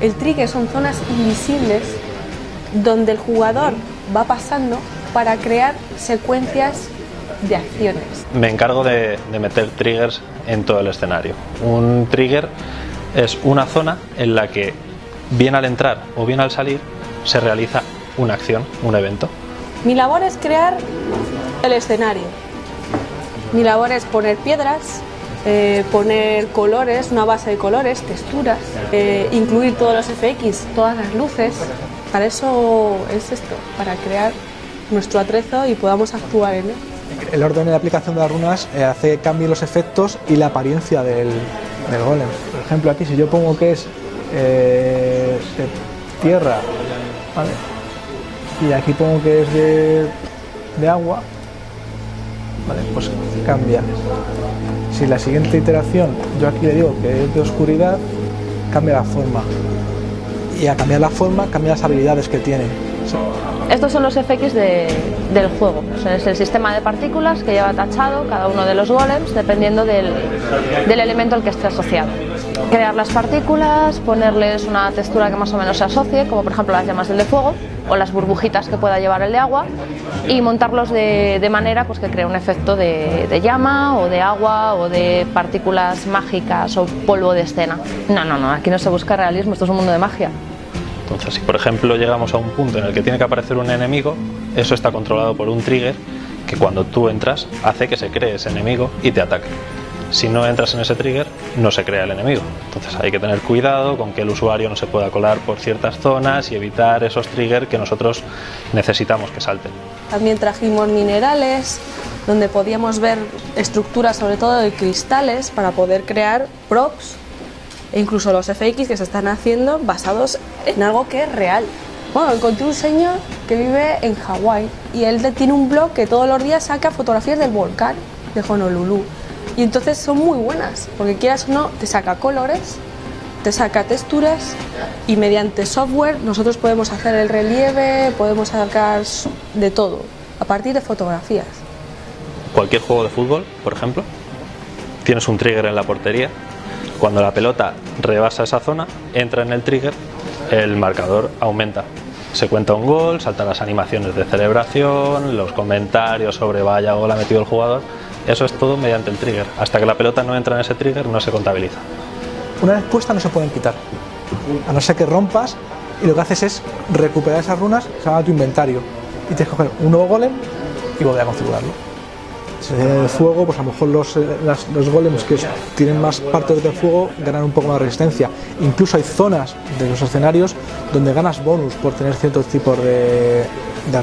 El trigger son zonas invisibles donde el jugador va pasando para crear secuencias de acciones. Me encargo de, de meter triggers en todo el escenario. Un trigger es una zona en la que bien al entrar o bien al salir se realiza una acción, un evento. Mi labor es crear el escenario. Mi labor es poner piedras, eh, poner colores, una base de colores, texturas, eh, incluir todos los FX, todas las luces. Para eso es esto, para crear nuestro atrezo y podamos actuar en él. El orden de aplicación de las runas eh, hace que cambien los efectos y la apariencia del, golem. Por ejemplo, aquí si yo pongo que es eh, de tierra, ¿vale? y aquí pongo que es de agua, ¿vale? pues cambia. Si la siguiente iteración yo aquí le digo que es de oscuridad, cambia la forma. Y a cambiar la forma, cambia las habilidades que tiene. Estos son los FX de- del juego. Es el sistema de partículas que lleva tachado cada uno de los golems dependiendo del, del elemento al que esté asociado. Crear las partículas, ponerles una textura que más o menos se asocie, como por ejemplo las llamas del de fuego o las burbujitas que pueda llevar el de agua, y montarlos de, de manera pues, que cree un efecto de, de llama o de agua o de partículas mágicas o polvo de escena. No, no, no, aquí no se busca realismo, esto es un mundo de magia. Entonces, si por ejemplo llegamos a un punto en el que tiene que aparecer un enemigo, eso está controlado por un trigger que cuando tú entras hace que se cree ese enemigo y te ataque. Si no entras en ese trigger, no se crea el enemigo. Entonces hay que tener cuidado con que el usuario no se pueda colar por ciertas zonas y evitar esos triggers que nosotros necesitamos que salten. También trajimos minerales, donde podíamos ver estructuras sobre todo de cristales para poder crear props e incluso los FX que se están haciendo basados en algo que es real. Bueno, encontré un señor que vive en Hawái y él tiene un blog que todos los días saca fotografías del volcán de Honolulu. Y entonces son muy buenas, porque quieras o no, te saca colores, te saca texturas y mediante software nosotros podemos hacer el relieve, podemos sacar de todo, a partir de fotografías. Cualquier juego de fútbol, por ejemplo, tienes un trigger en la portería. Cuando la pelota rebasa esa zona, entra en el trigger, el marcador aumenta. Se cuenta un gol, saltan las animaciones de celebración, los comentarios sobre vaya gol ha metido el jugador. Eso es todo mediante el trigger. Hasta que la pelota no entra en ese trigger, no se contabiliza. Una vez puestas no se pueden quitar. A no ser que rompas y lo que haces es recuperar esas runas, se van a tu inventario. Y tienes que un nuevo golem y volver a configurarlo. Si de fuego, pues a lo mejor los, eh, los golems que tienen más partes de fuego ganan un poco más resistencia. Incluso hay zonas de los escenarios donde ganas bonus por tener ciertos tipos de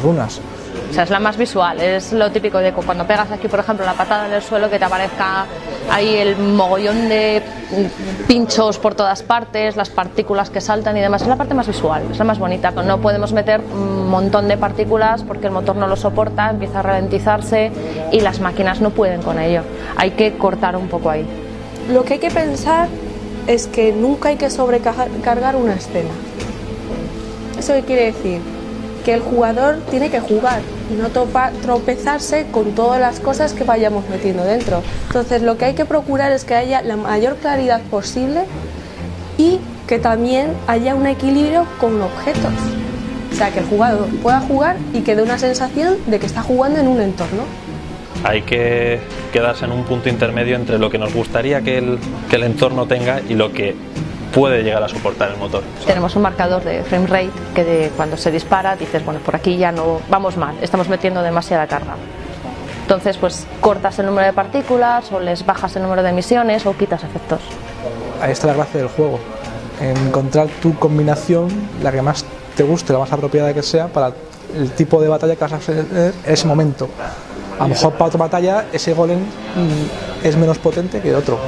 runas. O sea, es la más visual, es lo típico de cu- cuando pegas aquí, por ejemplo, la patada en el suelo, que te aparezca ahí el mogollón de pinchos por todas partes, las partículas que saltan y demás. Es la parte más visual, es la más bonita. No podemos meter un montón de partículas porque el motor no lo soporta, empieza a ralentizarse y las máquinas no pueden con ello. Hay que cortar un poco ahí. Lo que hay que pensar es que nunca hay que sobrecargar una escena. ¿Eso qué quiere decir? Que el jugador tiene que jugar y no tropezarse con todas las cosas que vayamos metiendo dentro. Entonces lo que hay que procurar es que haya la mayor claridad posible y que también haya un equilibrio con objetos. O sea, que el jugador pueda jugar y que dé una sensación de que está jugando en un entorno. Hay que quedarse en un punto intermedio entre lo que nos gustaría que el entorno tenga y lo que puede llegar a soportar el motor. Tenemos un marcador de frame rate que de cuando se dispara dices, bueno, por aquí ya no vamos mal, estamos metiendo demasiada carga. Entonces, pues cortas el número de partículas o les bajas el número de emisiones o quitas efectos. Ahí está la gracia del juego. Encontrar tu combinación, la que más te guste, la más apropiada que sea, para el tipo de batalla que vas a hacer en ese momento. A lo mejor para otra batalla ese golem mm, es menos potente que otro.